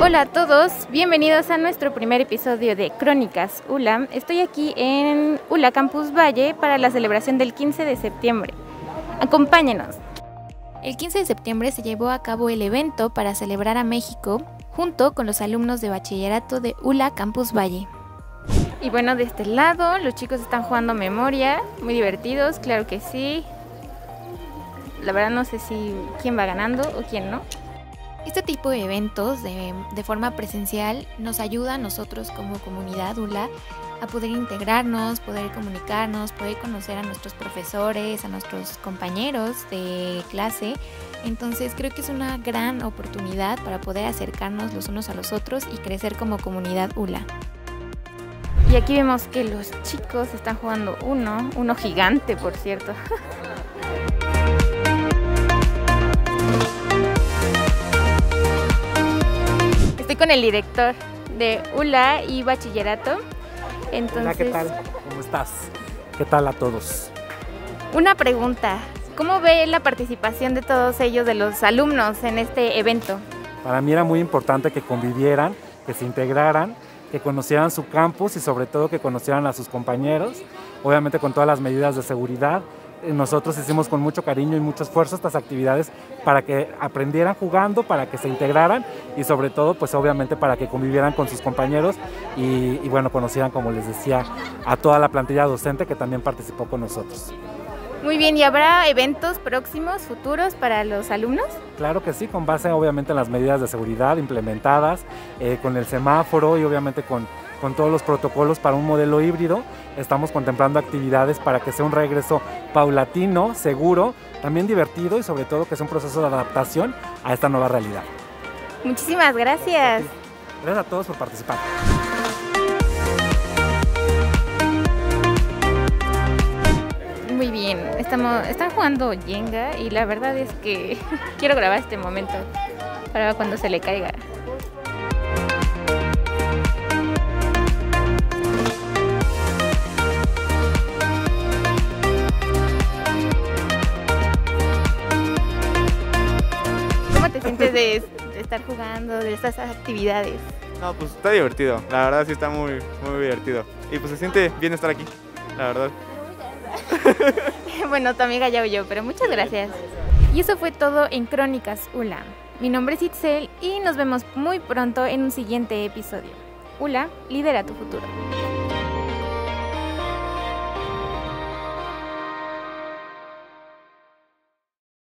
Hola a todos, bienvenidos a nuestro primer episodio de Crónicas ULA. Estoy aquí en ULA Campus Valle para la celebración del 15 de septiembre. Acompáñenos. El 15 de septiembre se llevó a cabo el evento para celebrar a México junto con los alumnos de bachillerato de ULA Campus Valle. Y bueno, de este lado los chicos están jugando memoria, muy divertidos, claro que sí. La verdad no sé si quién va ganando o quién no. Este tipo de eventos de, forma presencial nos ayuda a nosotros como comunidad ULA a poder integrarnos, poder comunicarnos, poder conocer a nuestros profesores, a nuestros compañeros de clase. Entonces creo que es una gran oportunidad para poder acercarnos los unos a los otros y crecer como comunidad ULA. Y aquí vemos que los chicos están jugando uno, uno gigante por cierto. Estoy con el director de ULA y bachillerato. Entonces, Hola, ¿qué tal? ¿Cómo estás? ¿Qué tal a todos? Una pregunta. ¿Cómo ve la participación de todos ellos, de los alumnos, en este evento? Para mí era muy importante que convivieran, que se integraran, que conocieran su campus y sobre todo que conocieran a sus compañeros, obviamente con todas las medidas de seguridad. Nosotros hicimos con mucho cariño y mucho esfuerzo estas actividades para que aprendieran jugando, para que se integraran y sobre todo, pues obviamente para que convivieran con sus compañeros y, y bueno, conocieran, como les decía, a toda la plantilla docente que también participó con nosotros. Muy bien, ¿y habrá eventos próximos, futuros para los alumnos? Claro que sí, con base obviamente en las medidas de seguridad implementadas, eh, con el semáforo y obviamente con, con todos los protocolos para un modelo híbrido. Estamos contemplando actividades para que sea un regreso paulatino, seguro, también divertido y sobre todo que sea un proceso de adaptación a esta nueva realidad. Muchísimas gracias. Gracias a todos por participar. Muy bien, estamos, están jugando Jenga y la verdad es que quiero grabar este momento para cuando se le caiga. De, de estar jugando, de estas actividades? No, pues está divertido, la verdad sí está muy, muy divertido. Y pues se siente bien estar aquí, la verdad. bueno, tu amiga ya oyó, pero muchas gracias. Y eso fue todo en Crónicas ULA. Mi nombre es Itzel y nos vemos muy pronto en un siguiente episodio. ULA, lidera tu futuro.